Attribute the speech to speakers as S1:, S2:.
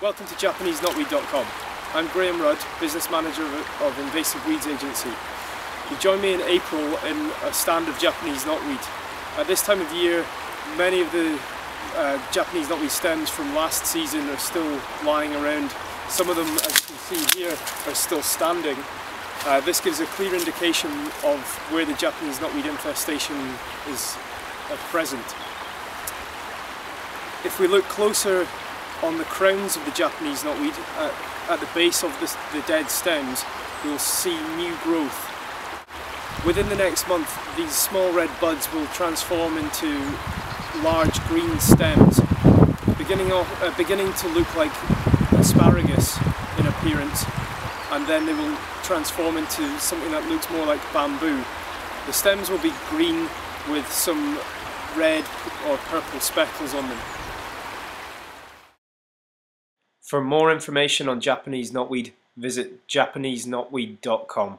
S1: Welcome to JapaneseKnotweed.com. I'm Graham Rudd, Business Manager of, of Invasive Weeds Agency. You joined me in April in a stand of Japanese knotweed. At this time of year, many of the uh, Japanese knotweed stems from last season are still lying around. Some of them, as you can see here, are still standing. Uh, this gives a clear indication of where the Japanese knotweed infestation is at present. If we look closer on the crowns of the Japanese knotweed, at, at the base of the, the dead stems, you'll see new growth. Within the next month, these small red buds will transform into large green stems, beginning, off, uh, beginning to look like asparagus in appearance, and then they will transform into something that looks more like bamboo. The stems will be green with some red or purple speckles on them. For more information on Japanese knotweed, visit japaneseknotweed.com.